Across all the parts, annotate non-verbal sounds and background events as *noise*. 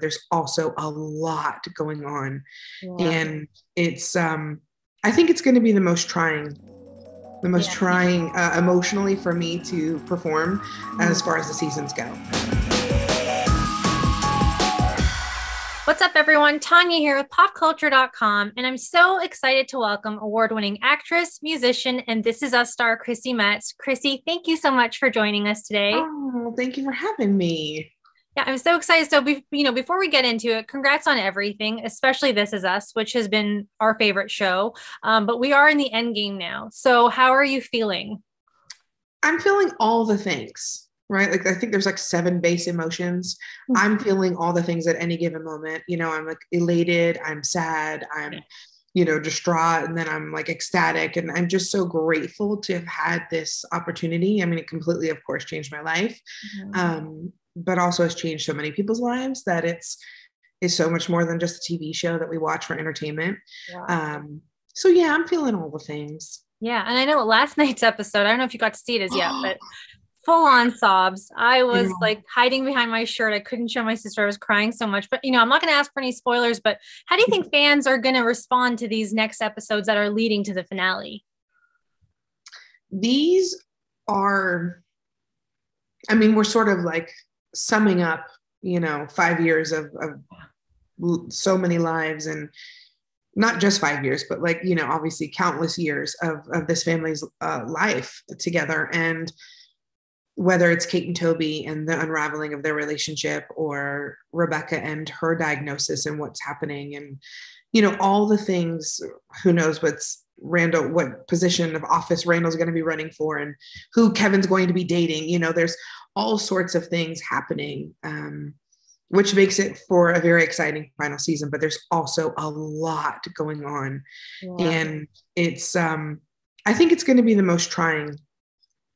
there's also a lot going on. Yeah. And it's, um, I think it's going to be the most trying, the most yeah. trying uh, emotionally for me to perform mm-hmm. as far as the seasons go. What's up, everyone? Tania here with popculture.com, and I'm so excited to welcome award winning actress, musician, and This Is Us star Chrissy Metz. Chrissy, thank you so much for joining us today. Oh, thank you for having me. Yeah, I'm so excited. So, be, you know, before we get into it, congrats on everything, especially This Is Us, which has been our favorite show. Um, but we are in the end game now. So, how are you feeling? I'm feeling all the things right? Like I think there's like seven base emotions. Mm-hmm. I'm feeling all the things at any given moment. You know, I'm like elated, I'm sad, I'm, you know, distraught, and then I'm like ecstatic. And I'm just so grateful to have had this opportunity. I mean, it completely, of course, changed my life. Mm-hmm. Um, but also has changed so many people's lives that it's is so much more than just a TV show that we watch for entertainment. Wow. Um, so yeah, I'm feeling all the things. Yeah, and I know last *laughs* night's episode. I don't know if you got to see it as yet, *gasps* but full on sobs. I was yeah. like hiding behind my shirt. I couldn't show my sister. I was crying so much. But you know, I'm not going to ask for any spoilers. But how do you think fans are going to respond to these next episodes that are leading to the finale? These are, I mean, we're sort of like summing up, you know, five years of, of so many lives and not just five years, but like, you know, obviously countless years of, of this family's uh, life together. And whether it's Kate and Toby and the unraveling of their relationship or Rebecca and her diagnosis and what's happening and you know all the things who knows what's Randall what position of office Randall's going to be running for and who Kevin's going to be dating you know there's all sorts of things happening um, which makes it for a very exciting final season but there's also a lot going on yeah. and it's um I think it's going to be the most trying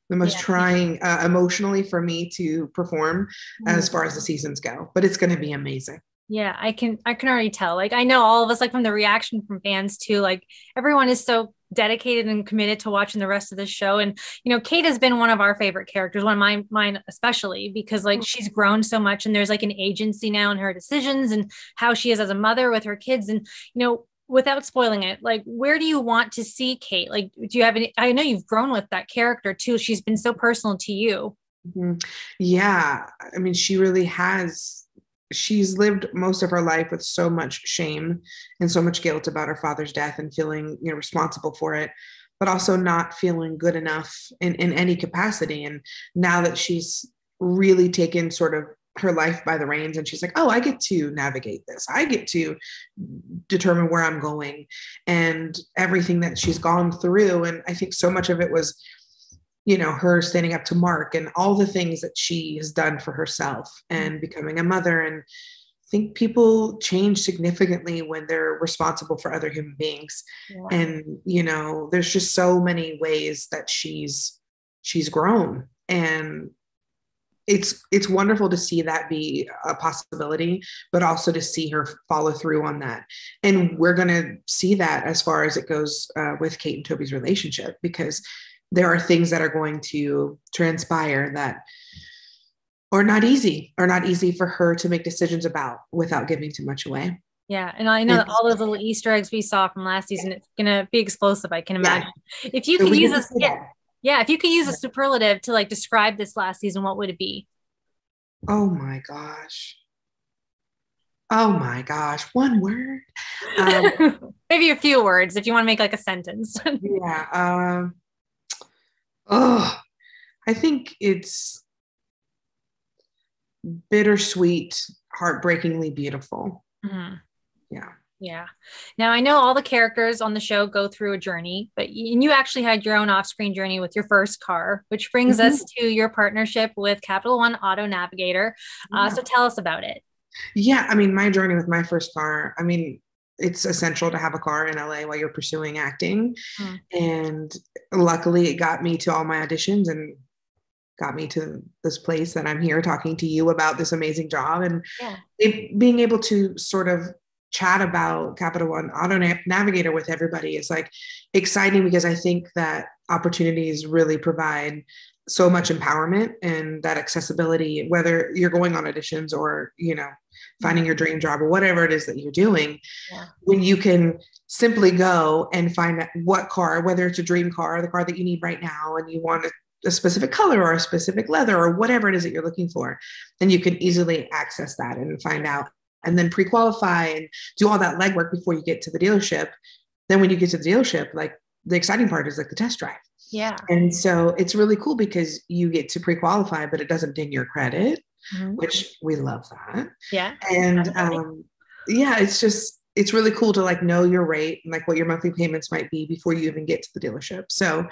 the most yeah. trying uh, emotionally for me to perform mm-hmm. as far as the seasons go but it's going to be amazing yeah i can i can already tell like i know all of us like from the reaction from fans too like everyone is so dedicated and committed to watching the rest of the show and you know kate has been one of our favorite characters one of my mine especially because like mm-hmm. she's grown so much and there's like an agency now in her decisions and how she is as a mother with her kids and you know without spoiling it, like where do you want to see Kate? Like, do you have any? I know you've grown with that character too. She's been so personal to you. Mm-hmm. Yeah, I mean, she really has. She's lived most of her life with so much shame and so much guilt about her father's death and feeling, you know, responsible for it, but also not feeling good enough in, in any capacity. And now that she's really taken sort of her life by the reins and she's like oh i get to navigate this. I get to determine where i'm going and everything that she's gone through. And i think so much of it was you know her standing up to Marc and all the things that she has done for herself and mm-hmm. becoming a mother. And I think people change significantly when they're responsible for other human beings. Yeah. and you know there's just so many ways that she's she's grown. And it's it's wonderful to see that be a possibility but also to see her follow through on that and we're going to see that as far as it goes uh, with kate and toby's relationship because there are things that are going to transpire that are not easy are not easy for her to make decisions about without giving too much away yeah, and I know all those little Easter eggs we saw from last season, it's gonna be explosive. I can imagine. Yeah. If you could use this, yeah, yeah, if you could use a superlative to like describe this last season, what would it be? Oh my gosh. Oh my gosh, one word. Um, *laughs* Maybe a few words if you want to make like a sentence. *laughs* yeah. Um, oh, I think it's bittersweet, heartbreakingly beautiful. Mm-hmm. Yeah. Yeah. Now I know all the characters on the show go through a journey, but you actually had your own off-screen journey with your first car, which brings mm-hmm. us to your partnership with Capital One Auto Navigator. Uh, So tell us about it. Yeah, I mean, my journey with my first car. I mean, it's essential to have a car in LA while you're pursuing acting, mm. and luckily, it got me to all my auditions and got me to this place that I'm here talking to you about this amazing job and yeah. it, being able to sort of chat about Capital One Auto Navigator with everybody is like exciting because I think that opportunities really provide so much empowerment and that accessibility, whether you're going on auditions or, you know, finding your dream job or whatever it is that you're doing Yeah. when you can simply go and find out what car whether it's a dream car or the car that you need right now and you want a, a specific color or a specific leather or whatever it is that you're looking for then you can easily access that and find out and then pre-qualify and do all that legwork before you get to the dealership then when you get to the dealership like the exciting part is like the test drive Yeah. and so it's really cool because you get to pre-qualify but it doesn't ding your credit Mhm. which we love that Yeah. and um, yeah it's just it's really cool to like know your rate and like what your monthly payments might be before you even get to the dealership so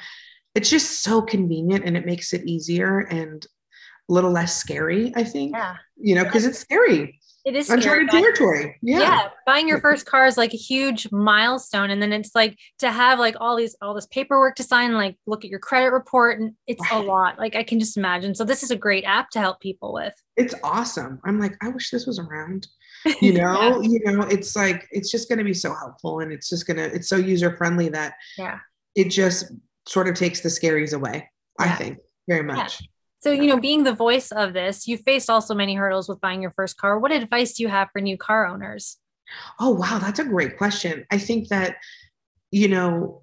it's just so convenient and it makes it easier and a little less scary i think Yeah. you know because it's scary It is uncharted territory. Yeah. yeah. buying your first car is like a huge milestone and then it's like to have like all these all this paperwork to sign like look at your credit report and it's a lot. Like i can just imagine. So this is a great app to help people with. It's awesome. I'm like i wish this was around. *laughs* You know you know it's like it's just going to be so helpful and it's just going to it's so user friendly that Yeah. it just sort of takes the scaries away i think very much so you know being the voice of this you faced also many hurdles with buying your first car. What advice do you have for new car owners? Oh wow that's a great question. I think that you know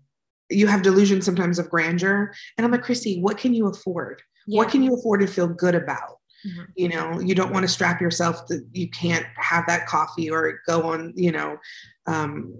you have delusions sometimes of grandeur and i'm like chrissy what can you afford? What can you afford to feel good about? Mhm. you know you don't want to strap yourself that you can't have that coffee or go on you know um,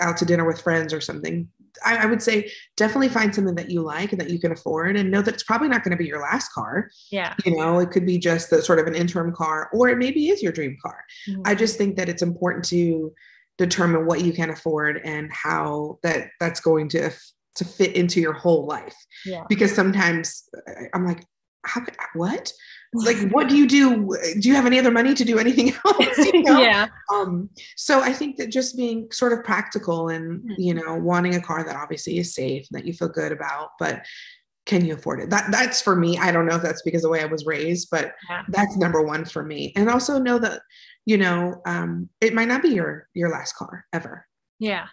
out to dinner with friends or something I, I would say definitely find something that you like and that you can afford and know that it's probably not going to be your last car. Yeah. You know it could be just the sort of an interim car or it maybe is your dream car. Mhm. i just think that it's important to determine what you can afford and how that that's going to to fit into your whole life. Yeah. Because sometimes i'm like how could what like what do you do? Do you have any other money to do anything *laughs* else you know? yeah. Um so i think that just being sort of practical and Mhm. you know wanting a car that obviously is safe and that you feel good about but can you afford it? That that's for me. I don't know if that's because of the way i was raised but Yeah. that's number one for me. And also know that you know um it might not be your your last car ever. Yeah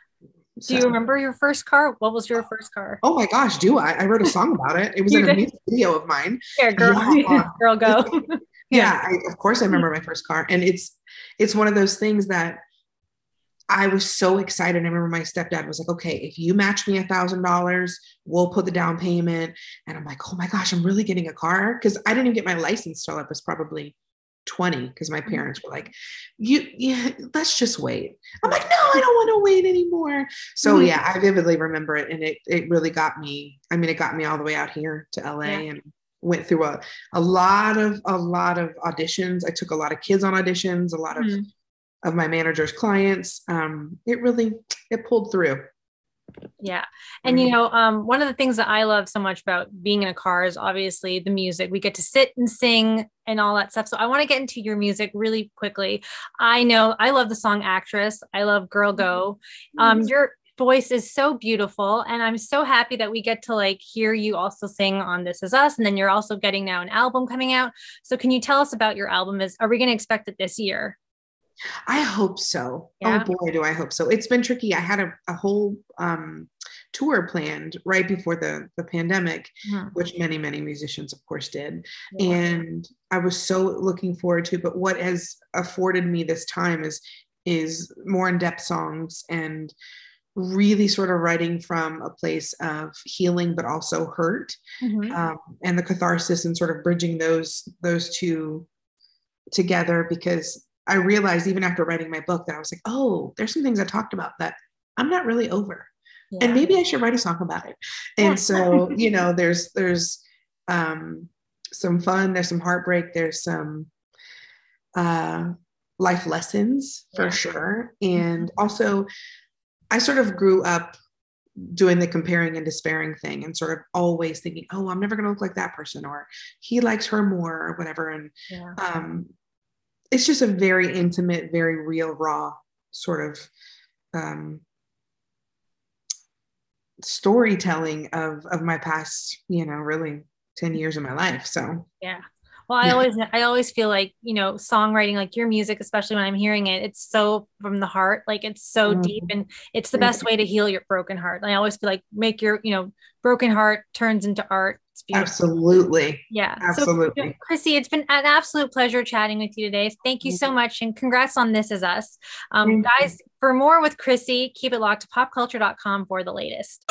do you remember your first car? What was your first car? Oh my gosh do i? I wrote a song about it. It was You in a music video of mine. Yeah girl Yeah. *laughs* girl go. *laughs* Yeah, I, of course i mm-hmm. remember my first car. And it's it's one of those things that i was so excited. I remember my stepdad was like okay if you match me a thousand dollars we'll put the down payment. And i'm like oh my gosh i'm really getting a car? Because i didn't even get my license till i was probably 20 because my parents were like you yeah let's just wait. I'm like no i don't want to wait anymore. So Mhm. yeah i vividly remember it and it it really got me i mean it got me all the way out here to la Yeah. and went through a, a lot of a lot of auditions. I took a lot of kids on auditions a lot of Mhm. of my manager's clients. Um it really it pulled through Yeah. And you know, um, one of the things that I love so much about being in a car is obviously the music. We get to sit and sing and all that stuff. So I want to get into your music really quickly. I know I love the song Actress. I love Girl Go. Um, your voice is so beautiful. And I'm so happy that we get to like hear you also sing on This Is Us. And then you're also getting now an album coming out. So can you tell us about your album? Is are we gonna expect it this year? I hope so. Yeah. Oh boy, do I hope so. It's been tricky. I had a, a whole um, tour planned right before the, the pandemic, Mhm. which many, many musicians, of course, did. Yeah. And I was so looking forward to. But what has afforded me this time is is more in-depth songs and really sort of writing from a place of healing but also hurt Mhm. um, and the catharsis and sort of bridging those those two together because I realized even after writing my book that I was like, oh, there's some things I talked about that I'm not really over, Yeah. and maybe I should write a song about it. Yeah. And so you know, there's there's um, some fun, there's some heartbreak, there's some uh, life lessons for Yeah. sure, and also I sort of grew up doing the comparing and despairing thing and sort of always thinking, oh, I'm never going to look like that person or he likes her more or whatever. And yeah. um, it's just a very intimate, very real, raw sort of um, storytelling of of my past, you know, really 10 years of my life. So Yeah. Well, I Yeah. always I always feel like, you know, songwriting, like your music, especially when I'm hearing it, it's so from the heart, like it's so Mhm. deep and it's the best way to heal your broken heart. And I always feel like make your, you know, broken heart turns into art. Absolutely. Yeah. Absolutely. So, Chrissy, it's been an absolute pleasure chatting with you today. Thank you so much. And congrats on This Is Us. Um, guys, for more with Chrissy, keep it locked to popculture.com for the latest.